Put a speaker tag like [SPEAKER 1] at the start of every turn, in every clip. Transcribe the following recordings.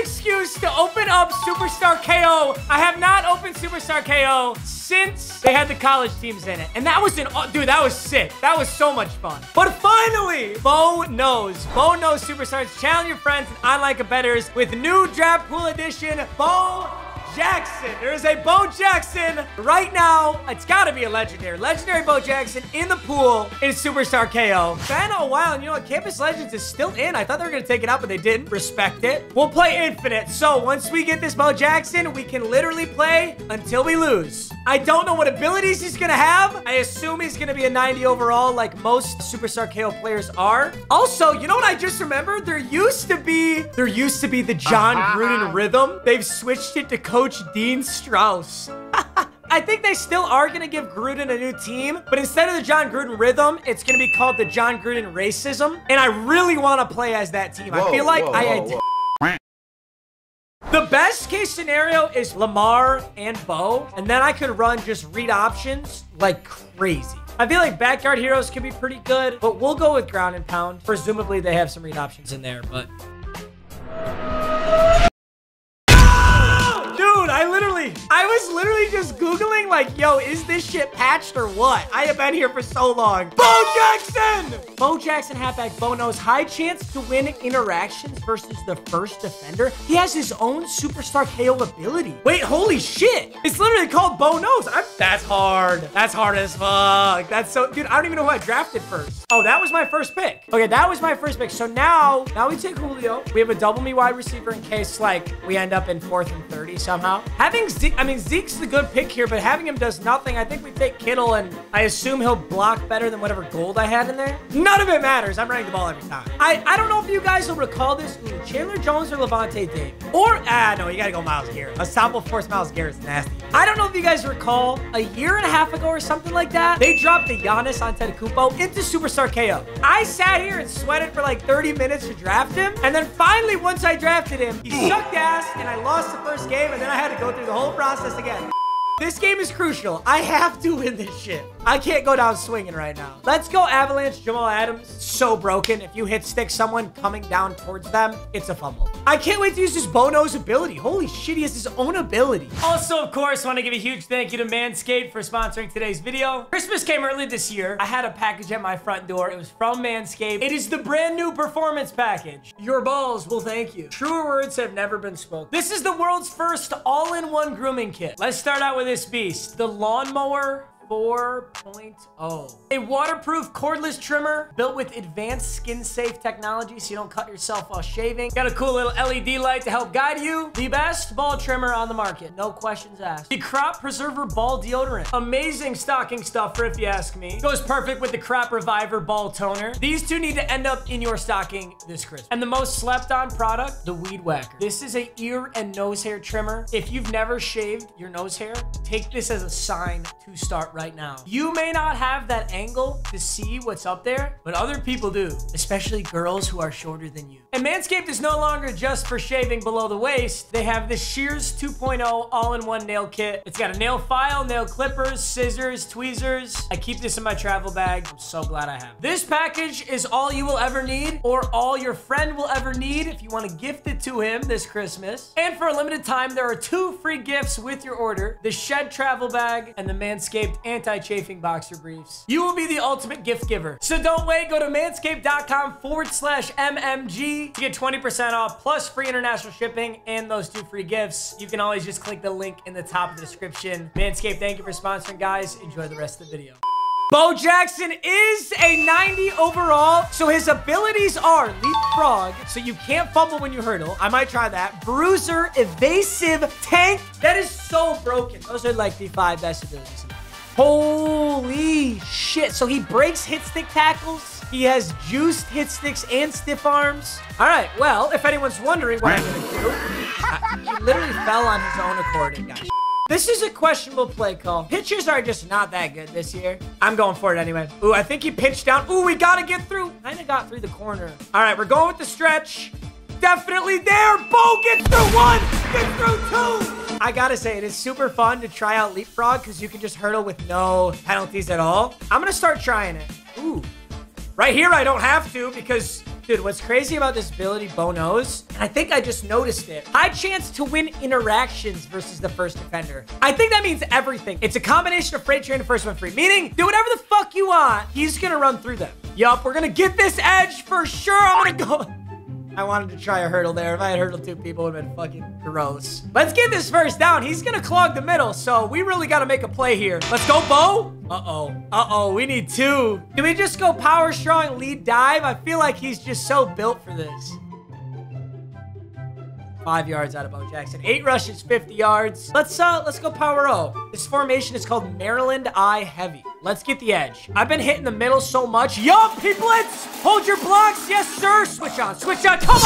[SPEAKER 1] excuse to open up Superstar KO. I have not opened Superstar KO since they had the college teams in it. And that was an, oh, dude, that was sick. That was so much fun. But finally, Bo knows. Bo knows Superstars. Challenge your friends and online competitors with new Draft Pool Edition. Bo Jackson. There is a Bo Jackson right now. It's got to be a legendary. Legendary Bo Jackson in the pool in Superstar KO. Been a while, and you know what? Campus Legends is still in. I thought they were going to take it out, but they didn't. Respect it. We'll play Infinite. So once we get this Bo Jackson, we can literally play until we lose. I don't know what abilities he's going to have. I assume he's going to be a 90 overall like most Superstar KO players are. Also, you know what I just remembered? There used to be, there used to be the Jon uh-huh. Gruden rhythm. They've switched it to Coach Dean Strauss. I think they still are going to give Gruden a new team, but instead of the Jon Gruden rhythm, it's going to be called the Jon Gruden racism. And I really want to play as that team.
[SPEAKER 2] Whoa,
[SPEAKER 1] I feel like
[SPEAKER 2] whoa,
[SPEAKER 1] I
[SPEAKER 2] whoa.
[SPEAKER 1] The best case scenario is Lamar and Bo, and then I could run just read options like crazy. I feel like backyard heroes could be pretty good, but we'll go with ground and pound. Presumably they have some read options in there, but just Googling like, yo, is this shit patched or what? I have been here for so long. Bo Jackson! Bo Jackson halfback Bo knows high chance to win interactions versus the first defender. He has his own superstar KO ability. Wait, holy shit. It's literally called Bo knows. I'm, that's hard. That's hard as fuck. That's so, dude, I don't even know who I drafted first. Oh, that was my first pick. Okay, that was my first pick. So now, now we take Julio. We have a double me wide receiver in case like we end up in fourth and 30 somehow. Having Zeke, I mean, Zeke's the good pick here, but having him does nothing. I think we take Kittle and I assume he'll block better than whatever gold I had in there. None of it matters. I'm running the ball every time. I, I don't know if you guys will recall this. Ooh, Chandler Jones or Lavonte David. Or, ah, no, you gotta go Myles Garrett. Ensemble Force Myles Garrett's nasty. I don't know if you guys recall a year and a half ago or something like that. They dropped the Giannis Antetokounmpo into Superstar KO. I sat here and sweated for like 30 minutes to draft him. And then finally, once I drafted him, he sucked ass and I lost the first game. And then I had to go through the whole process again. This game is crucial. I have to win this shit. I can't go down swinging right now. Let's go Avalanche Jamal Adams. So broken. If you hit stick someone coming down towards them, it's a fumble. I can't wait to use this Bo knows ability. Holy shit, he has his own ability. Also, of course, want to give a huge thank you to Manscaped for sponsoring today's video. Christmas came early this year. I had a package at my front door. It was from Manscaped. It is the brand new performance package. Your balls will thank you. Truer words have never been spoken. This is the world's first all-in-one grooming kit. Let's start out with this beast, the Lawnmower 4.0. A waterproof cordless trimmer built with advanced skin safe technology so you don't cut yourself while shaving. Got a cool little LED light to help guide you. The best ball trimmer on the market. No questions asked. The Crop Preserver Ball Deodorant. Amazing stocking stuffer if you ask me. Goes perfect with the Crop Reviver Ball Toner. These two need to end up in your stocking this Christmas. And the most slept on product, the Weed Whacker. This is a ear and nose hair trimmer. If you've never shaved your nose hair, take this as a sign to start right now. You may not have that angle to see what's up there, but other people do, especially girls who are shorter than you. And Manscaped is no longer just for shaving below the waist. They have the Shears 2.0 all-in-one nail kit. It's got a nail file, nail clippers, scissors, tweezers. I keep this in my travel bag. I'm so glad I have. it. This package is all you will ever need or all your friend will ever need if you want to gift it to him this Christmas. And for a limited time, there are two free gifts with your order. The Shed travel bag and the Manscaped anti-chafing boxer briefs. You will be the ultimate gift giver. So don't wait. Go to manscaped.com forward slash MMG to get 20% off plus free international shipping and those two free gifts. You can always just click the link in the top of the description. Manscaped, thank you for sponsoring, guys. Enjoy the rest of the video. Bo Jackson is a 90 overall, so his abilities are leapfrog, so you can't fumble when you hurdle. I might try that. Bruiser, evasive, tank. That is so broken. Those are like the five best abilities. Holy shit. So he breaks hit stick tackles. He has juiced hit sticks and stiff arms. All right, well, if anyone's wondering what I'm gonna do, I- he literally fell on his own accord and got this is a questionable play call. Pitchers are just not that good this year. I'm going for it anyway. Ooh, I think he pinched down. Ooh, we gotta get through. Kinda got through the corner. All right, we're going with the stretch. Definitely there. Bo gets through one, gets through two. I gotta say, it is super fun to try out Leapfrog because you can just hurdle with no penalties at all. I'm gonna start trying it. Ooh. Right here, I don't have to because Dude, what's crazy about this ability, Bo knows, and I think I just noticed it. High chance to win interactions versus the first defender. I think that means everything. It's a combination of freight train and first one free, meaning do whatever the fuck you want. He's gonna run through them. Yup, we're gonna get this edge for sure. I'm gonna go. I wanted to try a hurdle there. If I had hurdled two people, it would have been fucking gross. Let's get this first down. He's gonna clog the middle, so we really gotta make a play here. Let's go, Bo. Uh-oh. Uh-oh, we need two. Do we just go power strong lead dive? I feel like he's just so built for this. Five yards out of Bo Jackson. Eight rushes, 50 yards. Let's uh let's go power O. This formation is called Maryland I Heavy. Let's get the edge. I've been hitting the middle so much. Yup, he blitz! Hold your blocks, yes sir! Switch on, switch on, come on!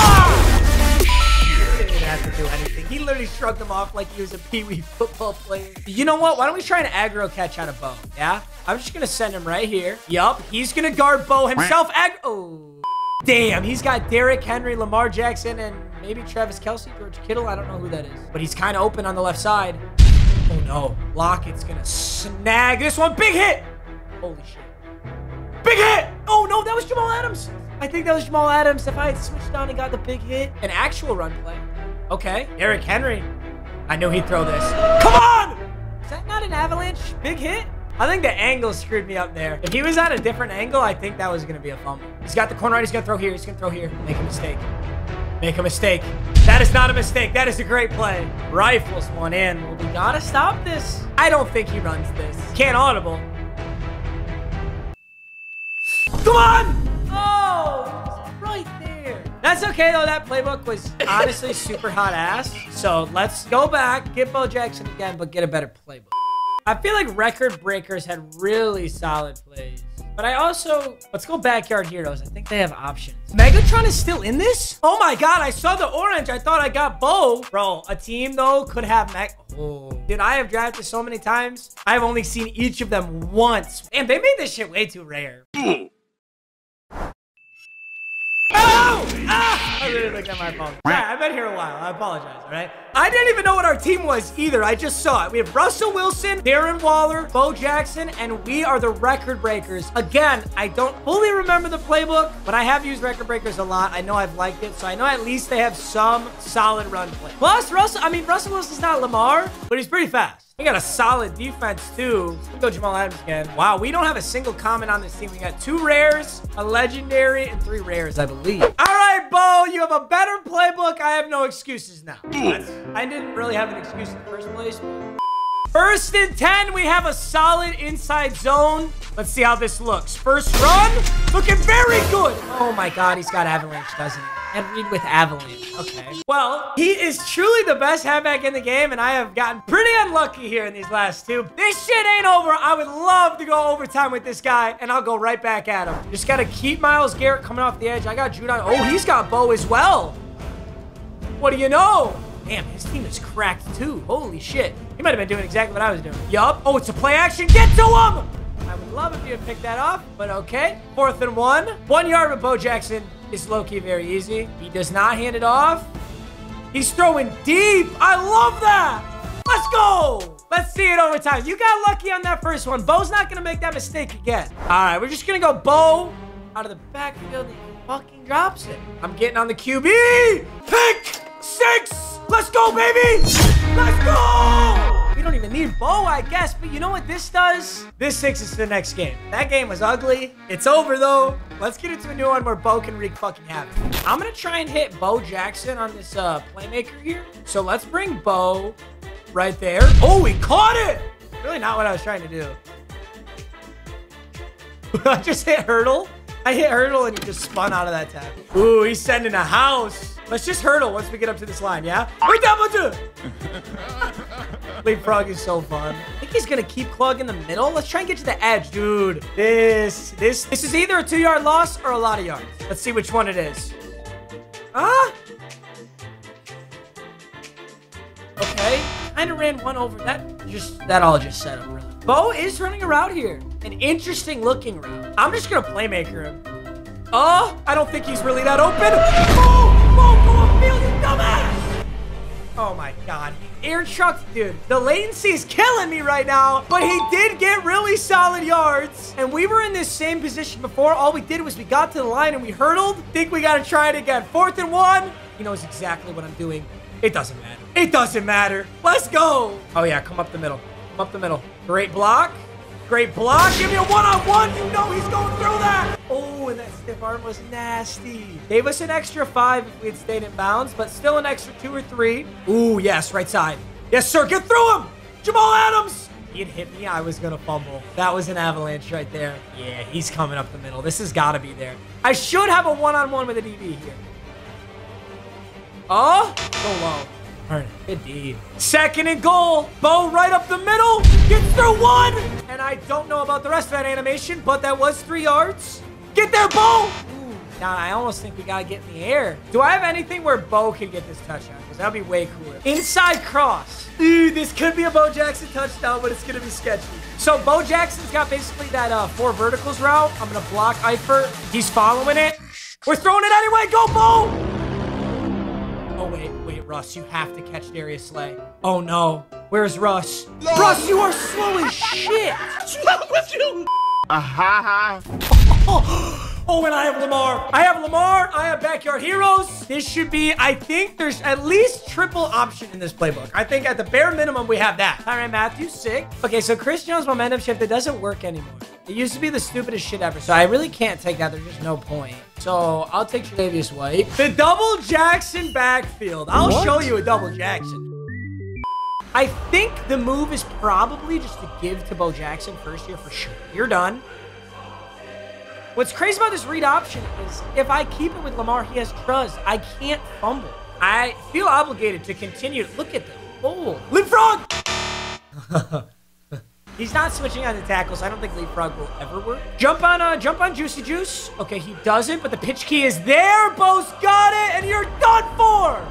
[SPEAKER 1] Have to do anything. He literally shrugged him off like he was a pee-wee football player. You know what? Why don't we try an aggro catch out of Bo? Yeah? I'm just gonna send him right here. Yup, he's gonna guard Bo himself. Ag oh. Damn, he's got Derrick Henry, Lamar Jackson, and maybe Travis Kelce, George Kittle. I don't know who that is. But he's kind of open on the left side. Oh, no. Lockett's going to snag this one. Big hit. Holy shit. Big hit. Oh, no. That was Jamal Adams. I think that was Jamal Adams. If I had switched on and got the big hit. An actual run play. Okay. Eric Henry. I knew he'd throw this. Come on. Is that not an avalanche? Big hit? I think the angle screwed me up there. If he was at a different angle, I think that was going to be a fumble. He's got the corner right. He's going to throw here. He's going to throw here. Make a mistake. Make a mistake. That is not a mistake. That is a great play. Rifles one in. Well, we got to stop this. I don't think he runs this. Can't audible. Come on! Oh, right there. That's okay, though. That playbook was honestly super hot ass. So let's go back, get Bo Jackson again, but get a better playbook. I feel like Record Breakers had really solid plays. But I also, let's go Backyard Heroes. I think they have options. Megatron is still in this? Oh my God, I saw the orange. I thought I got Bo. Bro, a team though could have Meg. Oh. Dude, I have drafted so many times. I've only seen each of them once. And they made this shit way too rare. Hmm. Oh! Ah! I at my phone. Yeah, I've been here a while. I apologize, all right? I didn't even know what our team was either. I just saw it. We have Russell Wilson, Darren Waller, Bo Jackson, and we are the record breakers. Again, I don't fully remember the playbook, but I have used record breakers a lot. I know I've liked it, so I know at least they have some solid run play. Plus, Russell, I mean, Russell Wilson's not Lamar, but he's pretty fast. We got a solid defense, too. Let's go Jamal Adams again. Wow, we don't have a single comment on this team. We got two rares, a legendary, and three rares, I believe. All right, Bo, you have a better playbook. I have no excuses now. I didn't really have an excuse in the first place. First and 10, we have a solid inside zone. Let's see how this looks. First run, looking very good. Oh my God, he's got avalanche, doesn't he? And read with avalanche. Okay. Well, he is truly the best halfback in the game, and I have gotten pretty unlucky here in these last two. This shit ain't over. I would love to go overtime with this guy, and I'll go right back at him. Just got to keep Myles Garrett coming off the edge. I got Judon. Oh, he's got Bo as well. What do you know? Damn, his team is cracked too. Holy shit. He might have been doing exactly what I was doing. Yup. Oh, it's a play action. Get to him! I would love if you had picked that off, but okay. Fourth and one. One yard with Bo Jackson is low-key very easy. He does not hand it off. He's throwing deep. I love that. Let's go. Let's see it over time. You got lucky on that first one. Bo's not going to make that mistake again. All right, we're just going to go Bo out of the backfield. He fucking drops it. I'm getting on the QB. Pick six. Let's go, baby! Let's go! We don't even need Bo, I guess, but you know what this does? This takes us to the next game. That game was ugly. It's over, though. Let's get into a new one where Bo can wreak fucking havoc. I'm gonna try and hit Bo Jackson on this uh, playmaker here. So let's bring Bo right there. Oh, he caught it! Really not what I was trying to do. I just hit hurdle. I hit hurdle and he just spun out of that tap. Ooh, he's sending a house. Let's just hurdle once we get up to this line, yeah? We're double two. Leapfrog is so fun. I think he's gonna keep clog in the middle. Let's try and get to the edge, dude. This, this, this is either a two-yard loss or a lot of yards. Let's see which one it is. Ah. Okay. Kind of ran one over. That just, that all just set up really. Bo is running a route here. An interesting looking route. I'm just gonna playmaker him. Oh, I don't think he's really that open. Oh! Oh my god. Air truck, dude. The latency is killing me right now. But he did get really solid yards. And we were in this same position before. All we did was we got to the line and we hurdled. Think we got to try it again. Fourth and one. He knows exactly what I'm doing. It doesn't matter. It doesn't matter. Let's go. Oh yeah, come up the middle. Come up the middle. Great block. Great block. Give me a one-on-one. -on -one. You know he's going through that. Oh, and that stiff arm was nasty. Gave us an extra five if we had stayed in bounds, but still an extra two or three. Ooh, yes, right side. Yes, sir. Get through him. Jamal Adams. He'd hit me, I was going to fumble. That was an avalanche right there. Yeah, he's coming up the middle. This has got to be there. I should have a one-on-one -on -one with a DB here. Oh, go low. Good deed. Second and goal. Bo right up the middle. Gets through one. And I don't know about the rest of that animation, but that was three yards. Get there, Bo. Ooh, now I almost think we got to get in the air. Do I have anything where Bo can get this touchdown? Because that would be way cooler. Inside cross. Dude, this could be a Bo Jackson touchdown, but it's going to be sketchy. So Bo Jackson's got basically that uh, four verticals route. I'm to block Eifert. He's following it. We're throwing it anyway. Go, Bo. Oh, wait, wait, Russ, you have to catch Darius Slay. Oh, no. Where's Russ? No. Russ, you are slow as shit. What's wrong with you? Ah ha Oh, and I have Lamar. I have Lamar. I have Backyard Heroes. This should be, I think there's at least triple option in this playbook. I think at the bare minimum, we have that. All right, Matthew, sick. Okay, so Chris Jones momentum shift, it doesn't work anymore. It used to be the stupidest shit ever, so I really can't take that. There's just no point. So I'll take Tre'Davious White. The double Jackson backfield. I'll what? show you a double Jackson. I think the move is probably just to give to Bo Jackson first year for sure. You're done. What's crazy about this read option is if I keep it with Lamar, he has trust. I can't fumble. I feel obligated to continue. Look at the hole. Leapfrog! He's not switching on the tackles. I don't think leapfrog will ever work. Jump on, uh, jump on Juicy Juice. Okay, he doesn't, but the pitch key is there. Bo's got it, and you're done for.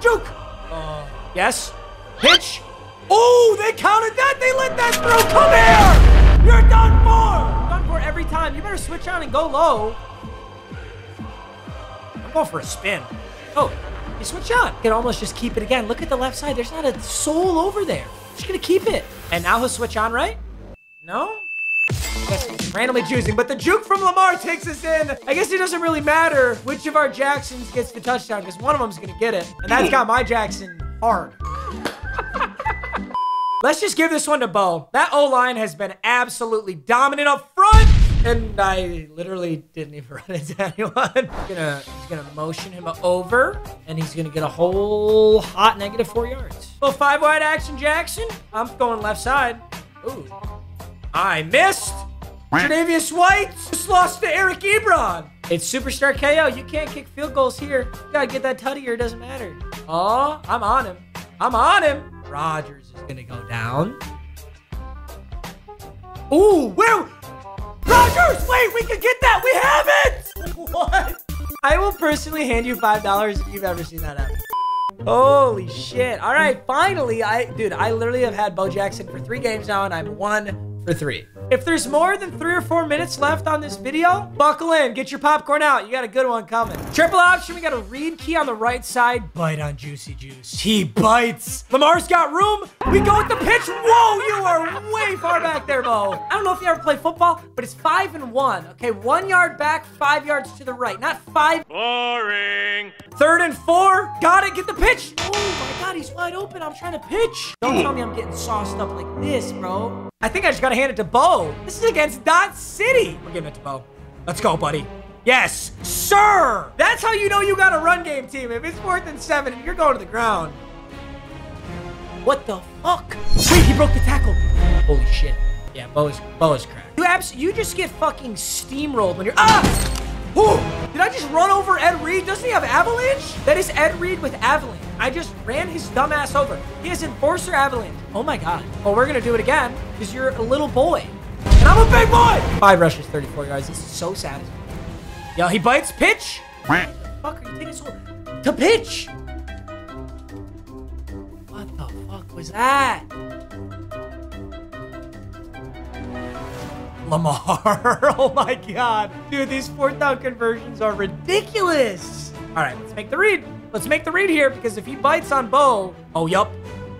[SPEAKER 1] Juke. Uh, yes. Pitch. Oh, they counted that. They let that through. Come here. You're done for Done for every time. You better switch on and go low. I'm going for a spin. Oh, you switch on. You can almost just keep it again. Look at the left side. There's not a soul over there. Just gonna keep it. And now he'll switch on, right? No? randomly choosing, but the juke from Lamar takes us in. I guess it doesn't really matter which of our Jacksons gets the touchdown because one of them's gonna get it. And that's got my Jackson hard. Let's just give this one to Bo. That O-line has been absolutely dominant up front. And I literally didn't even run into anyone. He's gonna, he's gonna motion him over, and he's gonna get a whole hot negative four yards. Well, five wide action Jackson. I'm going left side. Ooh. I missed. Tre'Davious White just lost to Eric Ebron. It's Superstar KO. You can't kick field goals here. You gotta get that tutty or it doesn't matter. Oh, I'm on him. I'm on him. Rodgers is gonna go down. Ooh, where? Rodgers, wait, we can get that. We have it. What? I will personally hand you $5 if you've ever seen that happen. Holy shit. All right, finally, I, dude, I literally have had Bo Jackson for three games now and I'm one for three. If there's more than three or four minutes left on this video, buckle in, get your popcorn out. You got a good one coming. Triple option, we got a read key on the right side. Bite on Juicy Juice. He bites. Lamar's got room. We go with the pitch. Whoa, you are way far back there, Bo. I don't know if you ever play football, but it's five and one. Okay, one yard back, five yards to the right. Not five.
[SPEAKER 2] Boring.
[SPEAKER 1] Third and four. Got it. Get the pitch. Oh my God, he's wide open. I'm trying to pitch. Don't tell me I'm getting sauced up like this, bro. I think I just got to hand it to Bo. This is against Dot City. We're giving it to Bo. Let's go, buddy. Yes, sir. That's how you know you got a run game team. If it's fourth and seven you're going to the ground. What the fuck? Wait, he broke the tackle. Holy shit. Yeah, Bo is, Bo is cracked. You abs you just get fucking steamrolled when you're- Ah! Ooh, did I just run over Ed Reed? Doesn't he have Avalanche? That is Ed Reed with Avalanche. I just ran his dumbass over. He has Enforcer Avalanche. Oh my god. Well, we're gonna do it again because you're a little boy. And I'm a big boy! Five rushes, 34 yards. This is so satisfying. Yo, he bites. Pitch! What the fuck are you taking so To pitch! What the fuck was that? Lamar. oh my god. Dude, these fourth down conversions are ridiculous. All right, let's make the read. Let's make the read here because if he bites on Bo, oh, yup.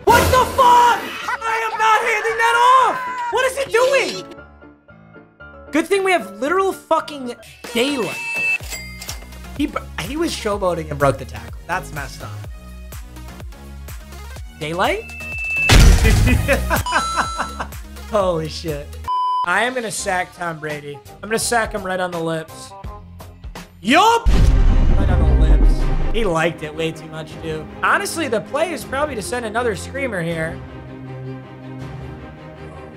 [SPEAKER 1] What the fuck? I am not handing that off. What is he doing? Good thing we have literal fucking daylight. He, he was showboating and broke the tackle. That's messed up. Daylight? Holy shit. I am gonna sack Tom Brady. I'm gonna sack him right on the lips. Yup! Right on the lips. He liked it way too much, too. Honestly, the play is probably to send another screamer here.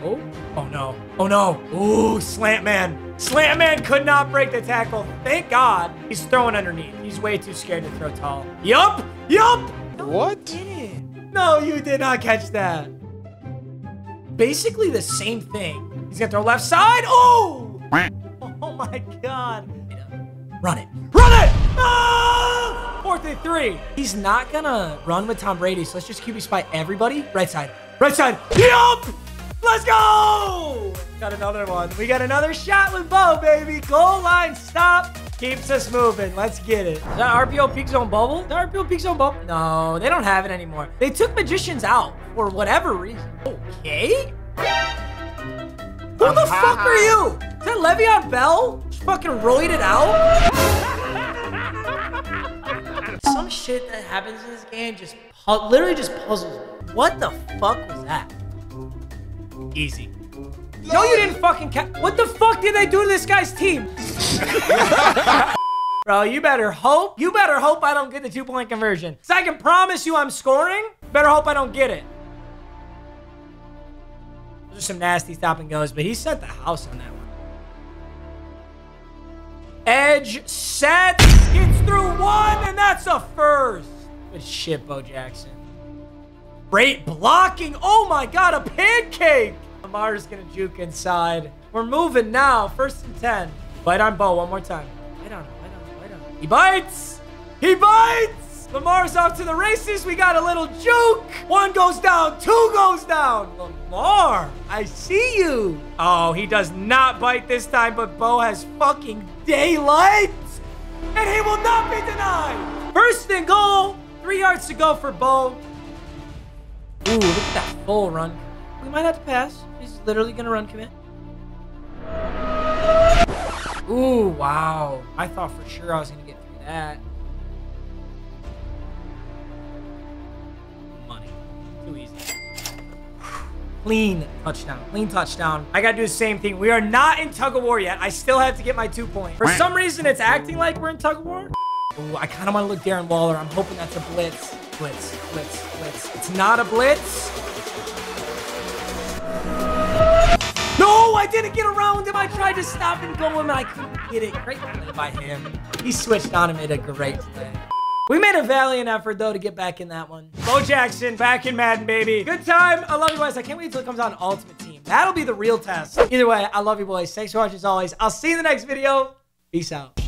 [SPEAKER 1] Oh, oh no. Oh no. Ooh, slant man. Slant man could not break the tackle. Thank God. He's throwing underneath. He's way too scared to throw tall. Yup! Yup! No,
[SPEAKER 2] What?
[SPEAKER 1] you. No, you did not catch that. Basically the same thing. He's gonna throw left side. Oh! Oh my god. Run it. Run it! Ah! Fourth and three. He's not gonna run with Tom Brady, so let's just QB spy everybody. Right side. Right side. Yup! Let's go! Got another one. We got another shot with Bo, baby. Goal line stop. Keeps us moving. Let's get it. Is that RPO peak zone bubble? Is that RPO peak zone bubble? No, they don't have it anymore. They took magicians out for whatever reason. Okay. Who the fuck are you? Is that Le'Veon Bell? Just fucking roided out? Some shit that happens in this game just pu- literally just puzzles me. What the fuck was that? Easy. No, you didn't fucking ca- What the fuck did they do to this guy's team? Bro, you better hope, you better hope I don't get the two point conversion. So I can promise you I'm scoring. Better hope I don't get it. Those are some nasty stop and goes, but he set the house on that one. Edge set, gets through one, and that's a first. Good shit, Bo Jackson. Great blocking. Oh my god, a pancake. Lamar's gonna juke inside. We're moving now. First and 10. Bite on Bo one more time. Bite on bite on bite on. He bites. He bites. Lamar's off to the races. We got a little juke. One goes down. Two goes down. Lamar, I see you. Oh, he does not bite this time, but Bo has fucking daylight. And he will not be denied. First and goal. Three yards to go for Bo. Ooh, look at that full run. We might have to pass. He's literally gonna run commit. Ooh, wow. I thought for sure I was gonna get through that. Too easy. Clean touchdown. Clean touchdown. I gotta do the same thing. We are not in tug of war yet. I still have to get my two point. For some reason, it's acting like we're in tug of war. Ooh, I kind of want to look Darren Waller. I'm hoping that's a blitz. Blitz, blitz, blitz. It's not a blitz. No, I didn't get around him. I tried to stop and go him, and I couldn't get it. Great play by him. He switched on and made a great play. We made a valiant effort, though, to get back in that one. Bo Jackson, back in Madden, baby. Good time. I love you guys. I can't wait until it comes out on Ultimate Team. That'll be the real test. Either way, I love you boys. Thanks for watching as always. I'll see you in the next video. Peace out.